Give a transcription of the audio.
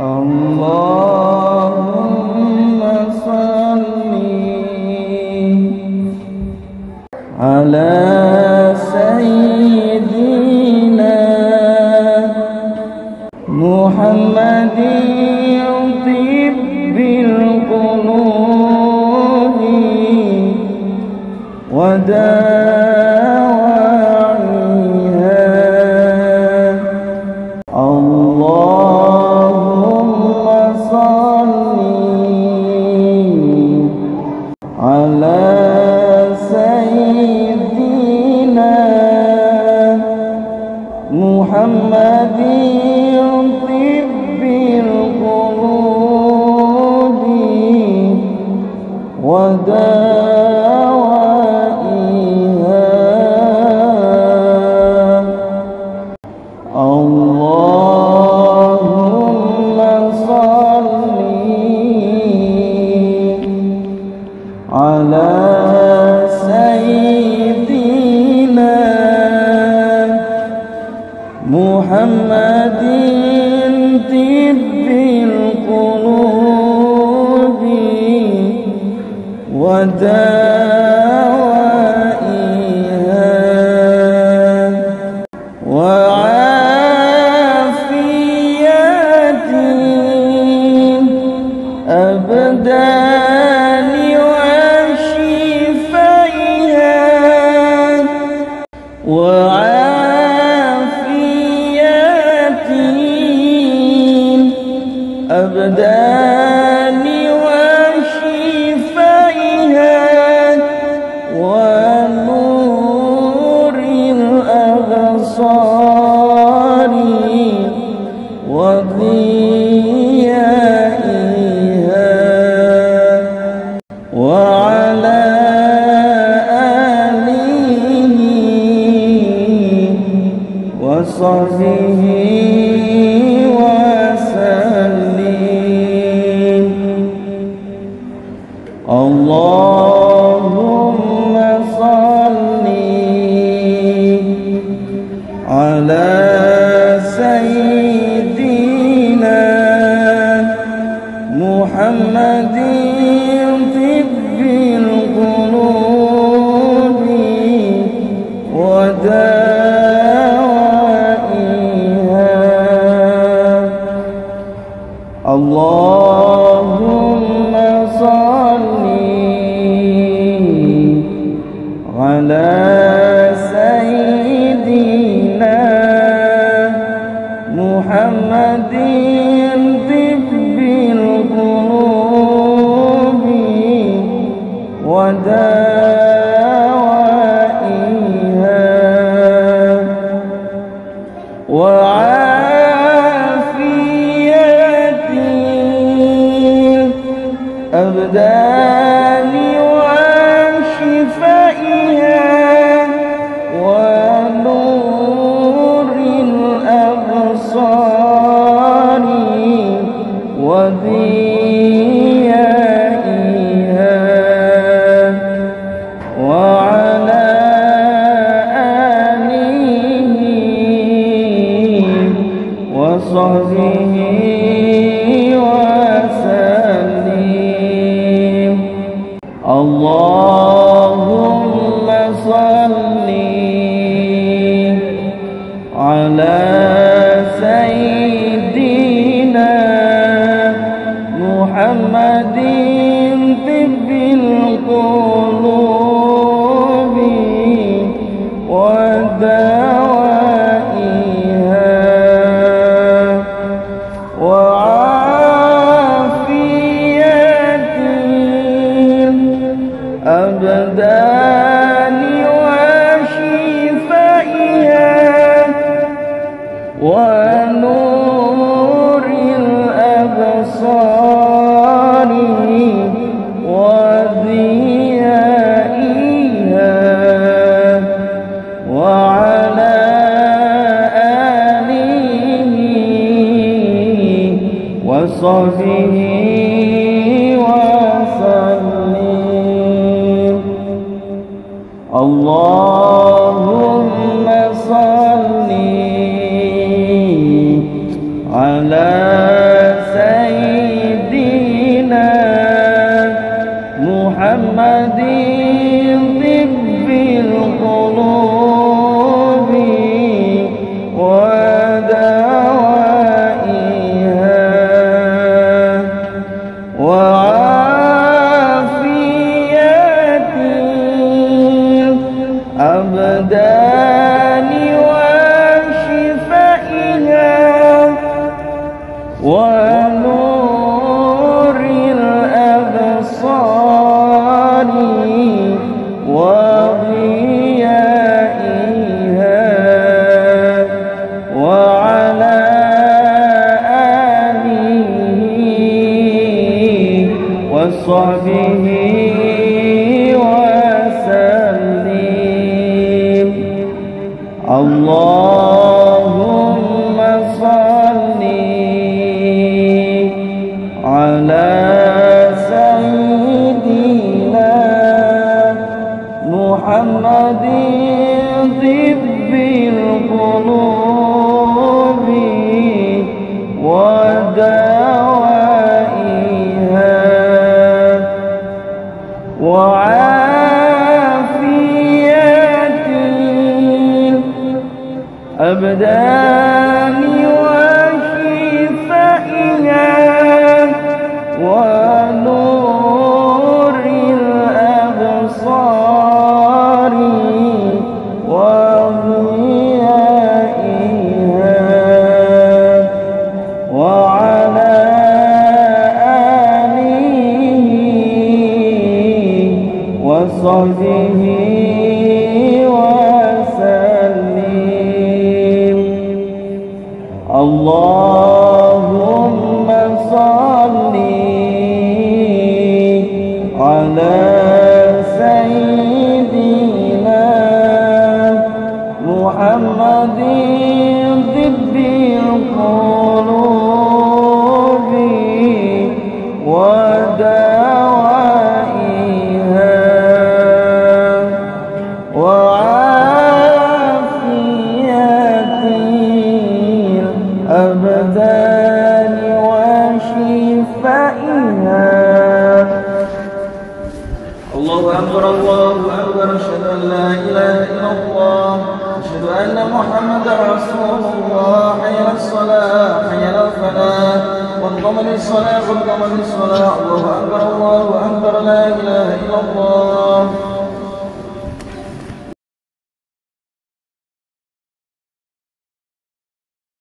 اللهم صل على سيدنا محمد طب القلوب ودار أبداني وشفائها ونور الأبصار وضياء اللهم صل على سيدنا محمد طب القلوب ودار وصحبه وصحبه وسلم. اللهم صل على ونور الأبصار وضيائها وعلى آله اللهم صل على سيدنا محمد طب القلوب الأبدان وشفائها. الله أكبر الله أكبر. أشهد أن لا إله إلا الله. أشهد أن محمدا رسول الله. حي الصلاة حي الفلاح. وانضم للصلاة وانضم للصلاة. الله أكبر الله أكبر. لا إله إلا الله.